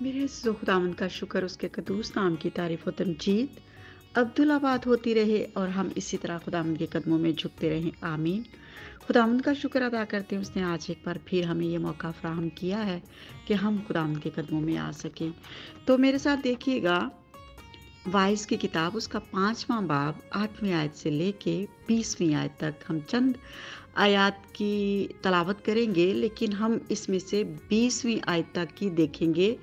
میرے عزیز و خداوند کا شکر اس کے قدوس نام کی تعریف و تمجید عبدالآباد ہوتی رہے اور ہم اسی طرح خداوند کے قدموں میں جھکتے رہیں۔ آمین۔ خداوند کا شکر ادا کرتے ہیں، اس نے آج ایک بار پھر ہمیں یہ موقع فراہم کیا ہے کہ ہم خداوند کے قدموں میں آ سکیں۔ تو میرے ساتھ دیکھیے گا وائس کی کتاب، اس کا پانچواں باب آٹھویں آیت سے لے کے بیسویں آیت تک ہم چند آیات کی تلاوت کریں گے، لیکن ہم اس میں سے بیسویں آیت تک کی دیکھیں گے۔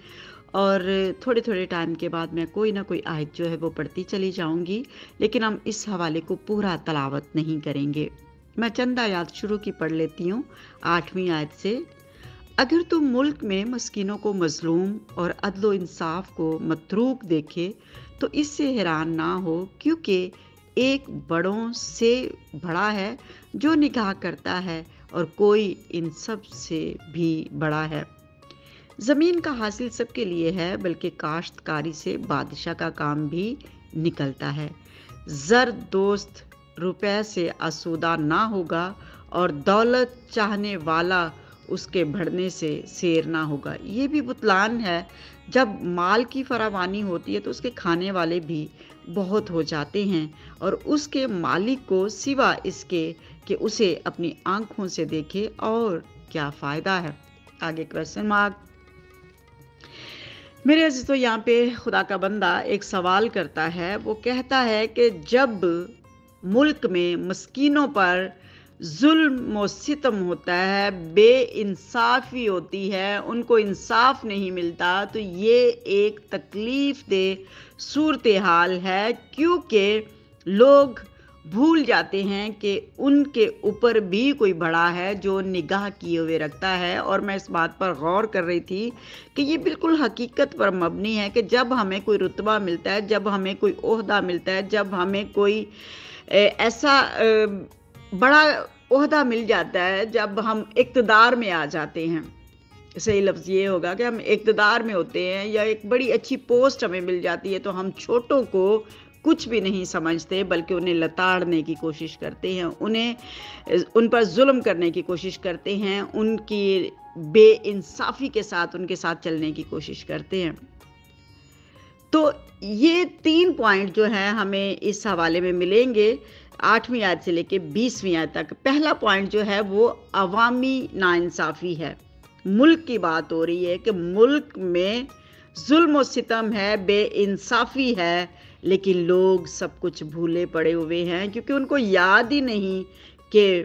اور تھوڑے تھوڑے ٹائم کے بعد میں کوئی نہ کوئی آیت جو ہے وہ پڑھتی چلی جاؤں گی، لیکن ہم اس حوالے کو پورا تلاوت نہیں کریں گے۔ میں چند آیات شروع کی پڑھ لیتی ہوں آٹھویں آیت سے۔ اگر تم ملک میں مسکینوں کو مظلوم اور عدل و انصاف کو متروک دیکھے تو اس سے حیران نہ ہو کیونکہ ایک بڑوں سے بڑا ہے جو نگاہ کرتا ہے اور کوئی ان سب سے بھی بڑا ہے۔ زمین کا حاصل سب کے لیے ہے، بلکہ کاشتکاری سے بادشاہ کا کام بھی نکلتا ہے۔ زر دوست روپے سے آسودہ نہ ہوگا اور دولت چاہنے والا اس کے بڑھنے سے سیر نہ ہوگا۔ یہ بھی بتلان ہے جب مال کی فراوانی ہوتی ہے تو اس کے کھانے والے بھی بہت ہو جاتے ہیں اور اس کے مالک کو سوا اس کے کہ اسے اپنی آنکھوں سے دیکھے اور کیا فائدہ ہے۔ آگے کوشچن مارک میرے عزیز تو یہاں پہ خدا کا بندہ ایک سوال کرتا ہے۔ وہ کہتا ہے کہ جب ملک میں مسکینوں پر ظلم و ستم ہوتا ہے، بے انصافی ہوتی ہے، ان کو انصاف نہیں ملتا، تو یہ ایک تکلیف دہ صورتحال ہے، کیونکہ لوگ بھول جاتے ہیں کہ ان کے اوپر بھی کوئی بڑا ہے جو نگاہ کیے ہوئے رکھتا ہے۔ اور میں اس بات پر غور کر رہی تھی کہ یہ بالکل حقیقت پر مبنی ہے کہ جب ہمیں کوئی رتبہ ملتا ہے، جب ہمیں کوئی عہدہ ملتا ہے، جب ہمیں کوئی ایسا بڑا عہدہ مل جاتا ہے جب ہم اقتدار میں آ جاتے ہیں۔ صحیح لفظ یہ ہوگا کہ ہم اقتدار میں ہوتے ہیں یا ایک بڑی اچھی پوسٹ ہمیں مل جاتی ہے تو ہم چھوٹوں کو کچھ بھی نہیں سمجھتے بلکہ انہیں لتاڑنے کی کوشش کرتے ہیں، انہیں ان پر ظلم کرنے کی کوشش کرتے ہیں، ان کی بے انصافی کے ساتھ، ان کے ساتھ چلنے کی کوشش کرتے ہیں۔ تو یہ تین پوائنٹ جو ہیں ہمیں اس حوالے میں ملیں گے۔ آٹھویں آیت سے لے کے بیسویں آیت تک، پہلا پوائنٹ جو ہے وہ عوامی ناانصافی ہے۔ ملک کی بات ہو رہی ہے کہ ملک میں ظلم و ستم ہے، بے انصافی ہے، لیکن لوگ سب کچھ بھولے پڑے ہوئے ہیں، کیونکہ ان کو یاد ہی نہیں کہ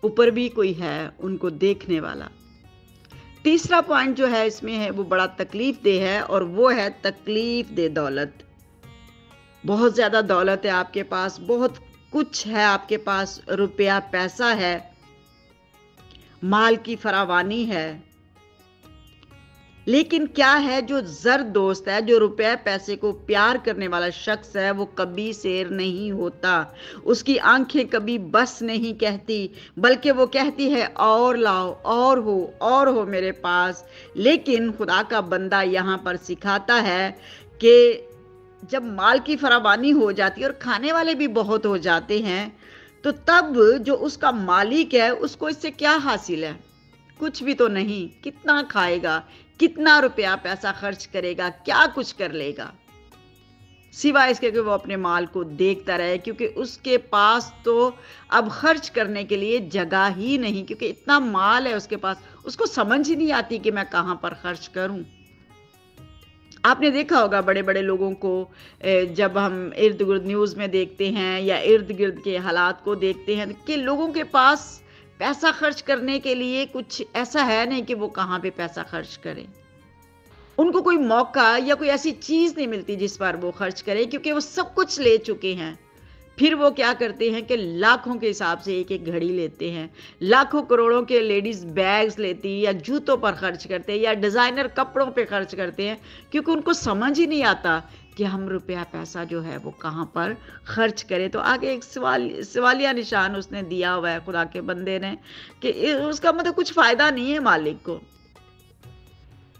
اوپر بھی کوئی ہے ان کو دیکھنے والا۔ تیسرا پوائنٹ جو ہے اس میں ہے، وہ بڑا تکلیف دہ ہے اور وہ ہے تکلیف دہ دولت۔ بہت زیادہ دولت ہے آپ کے پاس، بہت کچھ ہے آپ کے پاس، روپیہ، پیسہ ہے۔ مال کی فراوانی ہے۔ لیکن کیا ہے جو زر دوست ہے، جو روپے پیسے کو پیار کرنے والا شخص ہے، وہ کبھی سیر نہیں ہوتا۔ اس کی آنکھیں کبھی بس نہیں کہتی، بلکہ وہ کہتی ہے، اور لاؤ، اور ہو اور ہو میرے پاس۔ لیکن خدا کا بندہ یہاں پر سکھاتا ہے کہ جب مال کی فراوانی ہو جاتی ہے اور کھانے والے بھی بہت ہو جاتے ہیں، تو تب جو اس کا مالک ہے، اس کو اس سے کیا حاصل ہے؟ کچھ بھی تو نہیں، کتنا کھائے گا؟ کتنا روپیہ پیسہ خرچ کرے گا؟ کیا کچھ کر لے گا؟ سوائے اس کے کہ وہ اپنے مال کو دیکھتا رہے، کیونکہ اس کے پاس تو اب خرچ کرنے کے لیے جگہ ہی نہیں، کیونکہ اتنا مال ہے اس کے پاس۔ اس کو سمجھ ہی نہیں آتی کہ میں کہاں پر خرچ کروں۔ آپ نے دیکھا ہوگا بڑے بڑے لوگوں کو جب ہم ارد گرد نیوز میں دیکھتے ہیں یا ارد گرد کے حالات کو دیکھتے ہیں کہ لوگوں کے پاس پیسہ خرچ کرنے کے لیے کچھ ایسا ہے نہیں کہ وہ کہاں پہ پیسہ خرچ کریں۔ ان کو کوئی موقع یا کوئی ایسی چیز نہیں ملتی جس پر وہ خرچ کرے کیونکہ وہ سب کچھ لے چکے ہیں۔ پھر وہ کیا کرتے ہیں کہ لاکھوں کے حساب سے ایک ایک گھڑی لیتے ہیں، لاکھوں کروڑوں کے لیڈیز بیگز لیتی یا جوتوں پر خرچ کرتے ہیں یا ڈیزائنر کپڑوں پہ خرچ کرتے ہیں، کیونکہ ان کو سمجھ ہی نہیں آتا کہ ہم روپیہ پیسہ جو ہے وہ کہاں پر خرچ کرے تو آگے ایک سوال سوالیہ نشان اس نے دیا ہوا ہے خدا کے بندے نے کہ اس کا مطلب کچھ فائدہ نہیں ہے مالک کو۔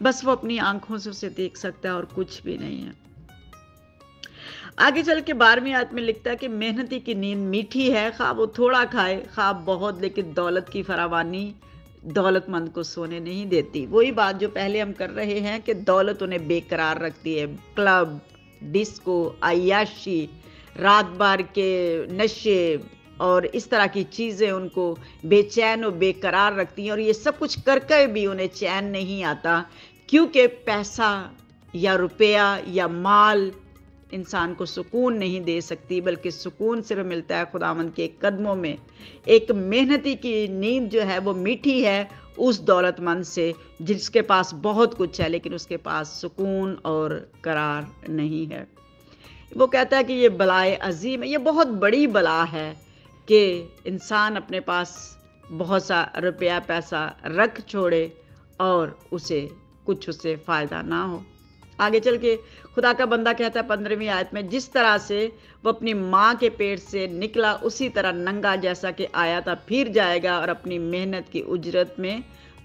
بس وہ اپنی آنکھوں سے اسے دیکھ سکتا ہے اور کچھ بھی نہیں ہے۔ آگے چل کے بارہویں آیت میں لکھتا ہے کہ محنتی کی نیند میٹھی ہے، خواب وہ تھوڑا کھائے، خواب بہت، لیکن دولت کی فراوانی دولت مند کو سونے نہیں دیتی۔ وہی بات جو پہلے ہم کر رہے ہیں کہ دولت انہیں بے قرار رکھتی ہے۔ کلب، ڈسکو، عیاشی، رات بار کے نشے اور اس طرح کی چیزیں ان کو بے چین و بے قرار رکھتی ہیں اور یہ سب کچھ کر کے بھی انہیں چین نہیں آتا۔ کیونکہ پیسہ یا روپیہ یا مال انسان کو سکون نہیں دے سکتی، بلکہ سکون صرف ملتا ہے خدا مند کے قدموں میں۔ ایک محنتی کی نیند جو ہے وہ میٹھی ہے اس دولت مند سے، جس کے پاس بہت کچھ ہے لیکن اس کے پاس سکون اور قرار نہیں ہے۔ وہ کہتا ہے کہ یہ بلائے عظیم ہے، یہ بہت بڑی بلا ہے کہ انسان اپنے پاس بہت سا روپیہ، پیسہ رکھ چھوڑے اور اسے کچھ اسے فائدہ نہ ہو۔ آگے چل کے خدا کا بندہ کہتا ہے پندرہویں آیت میں، جس طرح سے وہ اپنی ماں کے پیٹ سے نکلا، اسی طرح ننگا جیسا کہ آیا تھا، پھر جائے گا اور اپنی محنت کی اجرت میں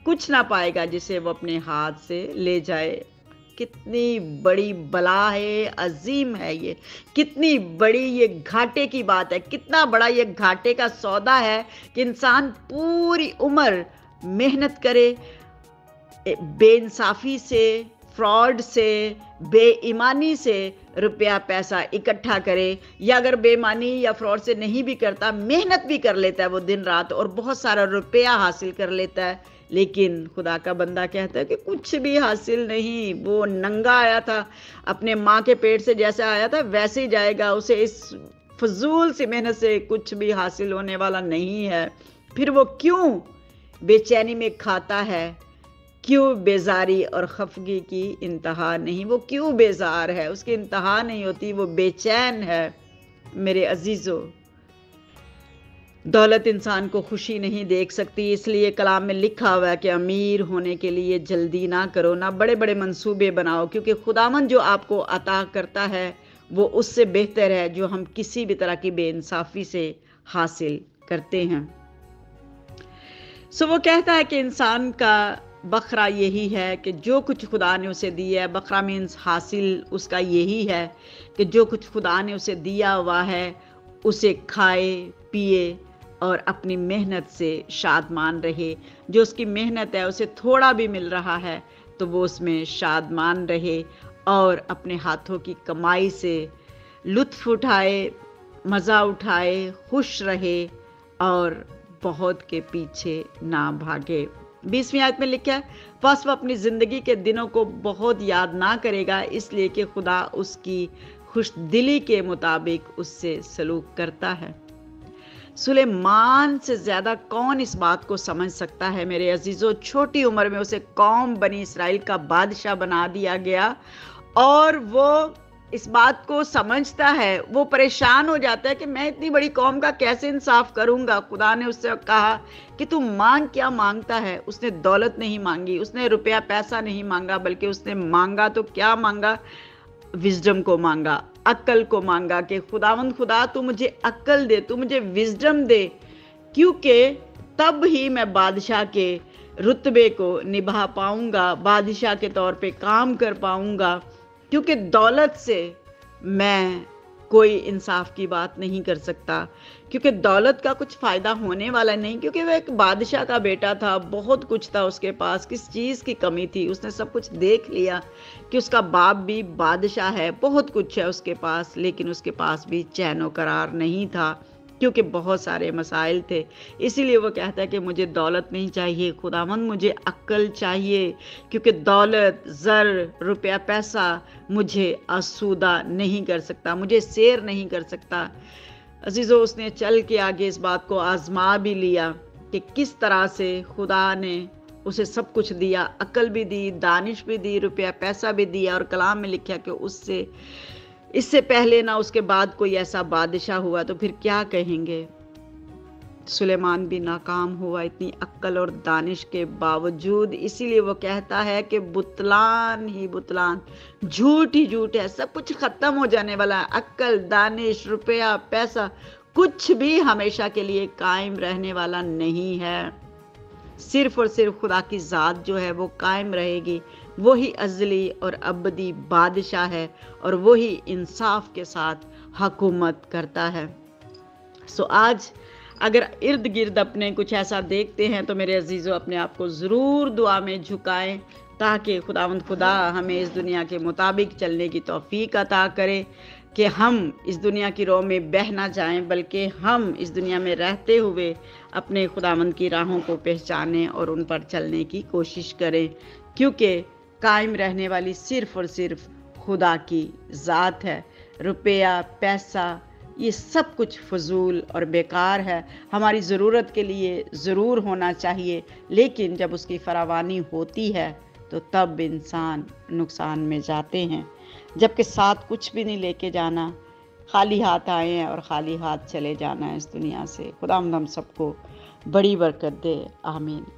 کچھ نہ پائے گا، جسے وہ اپنے ہاتھ سے لے جائے۔ کتنی بڑی بلا ہے، عظیم ہے یہ۔ کتنی بڑی یہ گھاٹے کی بات ہے۔ کتنا بڑا یہ گھاٹے کا سودا ہے کہ انسان پوری عمر محنت کرے، بے انصافی سے فراڈ سے، بے ایمانی سے روپیہ پیسہ اکٹھا کرے۔ یا اگر بے ایمانی یا فراڈ سے نہیں بھی کرتا، محنت بھی کر لیتا ہے وہ دن رات اور بہت سارا روپیہ حاصل کر لیتا ہے۔ لیکن خدا کا بندہ کہتا ہے کہ کچھ بھی حاصل نہیں، وہ ننگا آیا تھا۔ اپنے ماں کے پیٹ سے جیسے آیا تھا، ویسے ہی جائے گا۔ اسے اس فضول سی محنت سے کچھ بھی حاصل ہونے والا نہیں ہے۔ پھر وہ کیوں بے چینی میں کھاتا ہے؟ کیوں بیزاری اور خفگی کی انتہا نہیں؟ وہ کیوں بیزار ہے؟ اس کی انتہا نہیں ہوتی، وہ بے چین ہے۔ میرے عزیزو، دولت انسان کو خوشی نہیں دیکھ سکتی، اس لیے کلام میں لکھا ہوا ہے کہ امیر ہونے کے لیے جلدی نہ کرو، نہ بڑے بڑے منصوبے بناؤ، کیونکہ خداون جو آپ کو عطا کرتا ہے، وہ اس سے بہتر ہے جو ہم کسی بھی طرح کی بے انصافی سے حاصل کرتے ہیں۔ سو وہ کہتا ہے کہ انسان کا بکرا یہی ہے کہ جو کچھ خدا نے اسے دیا ہے بکرا مینس حاصل، اس کا یہی ہے کہ جو کچھ خدا نے اسے دیا ہوا ہے، اسے کھائے، پیے اور اپنی محنت سے شادمان رہے۔ جو اس کی محنت ہے، اسے تھوڑا بھی مل رہا ہے، تو وہ اس میں شادمان رہے اور اپنے ہاتھوں کی کمائی سے لطف اٹھائے، مزہ اٹھائے، خوش رہے اور بہت کے پیچھے نہ بھاگے۔ بیسویں آیت میں لکھا ہے بس وہ اپنی زندگی کے دنوں کو بہت یاد نہ کرے گا، اس لیے کہ خدا اس کی خوش دلی کے مطابق اس سے سلوک کرتا ہے۔ سلیمان سے زیادہ کون اس بات کو سمجھ سکتا ہے؟ میرے عزیزوں چھوٹی عمر میں اسے قوم بنی اسرائیل کا بادشاہ بنا دیا گیا اور وہ اس بات کو سمجھتا ہے، وہ پریشان ہو جاتا ہے کہ میں اتنی بڑی قوم کا کیسے انصاف کروں گا؟ خدا نے اس سے کہا کہ تو مانگ کیا مانگتا ہے؟ اس نے دولت نہیں مانگی، اس نے روپیہ پیسہ نہیں مانگا، بلکہ اس نے مانگا تو کیا مانگا؟ وزڈم کو مانگا، عقل کو مانگا کہ خداوند خدا، تو مجھے عقل دے، تو مجھے وزڈم دے۔ کیونکہ تب ہی میں بادشاہ کے رتبے کو نبھا پاؤں گا، بادشاہ کے طور پہ کام کر پاؤں گا۔ کیونکہ دولت سے میں کوئی انصاف کی بات نہیں کر سکتا، کیونکہ دولت کا کچھ فائدہ ہونے والا نہیں، کیونکہ وہ ایک بادشاہ کا بیٹا تھا، بہت کچھ تھا اس کے پاس، کس چیز کی کمی تھی، اس نے سب کچھ دیکھ لیا کہ اس کا باپ بھی بادشاہ ہے، بہت کچھ ہے اس کے پاس، لیکن اس کے پاس بھی چین و قرار نہیں تھا۔ کیونکہ بہت سارے مسائل تھے۔ اسی لیے وہ کہتا ہے کہ مجھے دولت نہیں چاہیے خدا مند مجھے عقل چاہیے، کیونکہ دولت، زر، روپیہ، پیسہ مجھے آسودہ نہیں کر سکتا، مجھے سیر نہیں کر سکتا۔ عزیزو، اس نے چل کے آگے اس بات کو آزما بھی لیا کہ کس طرح سے خدا نے اسے سب کچھ دیا، عقل بھی دی، دانش بھی دی، روپیہ، پیسہ بھی دیا اور کلام میں لکھا کہ اس سے اس سے پہلے نہ اس کے بعد کوئی ایسا بادشاہ ہوا تو پھر کیا کہیں گے؟ سلیمان بھی ناکام ہوا، اتنی عقل اور دانش کے باوجود، اسی لیے وہ کہتا ہے کہ بتلان ہی بتلان، جھوٹ ہی جھوٹ ہے، سب کچھ ختم ہو جانے والا ہے، عقل، دانش، روپیہ، پیسہ، کچھ بھی ہمیشہ کے لیے قائم رہنے والا نہیں ہے۔ صرف اور صرف خدا کی ذات جو ہے وہ قائم رہے گی۔ وہی ازلی اور ابدی بادشاہ ہے اور وہی انصاف کے ساتھ حکومت کرتا ہے۔ سو آج اگر ارد گرد اپنے کچھ ایسا دیکھتے ہیں تو میرے عزیزوں اپنے آپ کو ضرور دعا میں جھکائیں تاکہ خداوند خدا ہمیں اس دنیا کے مطابق چلنے کی توفیق عطا کرے کہ ہم اس دنیا کی رو میں بہ نہ جائیں بلکہ ہم اس دنیا میں رہتے ہوئے اپنے خداوند کی راہوں کو پہچانیں اور ان پر چلنے کی کوشش کریں۔ کیونکہ قائم رہنے والی صرف اور صرف خدا کی ذات ہے۔ روپیہ، پیسہ، یہ سب کچھ فضول اور بیکار ہے۔ ہماری ضرورت کے لیے ضرور ہونا چاہیے، لیکن جب اس کی فراوانی ہوتی ہے تو تب انسان نقصان میں جاتے ہیں۔ جبکہ ساتھ کچھ بھی نہیں لے کے جانا، خالی ہاتھ آئے ہیں اور خالی ہاتھ چلے جانا ہے اس دنیا سے۔ خدا ہم سب کو بڑی برکت دے۔ آمین۔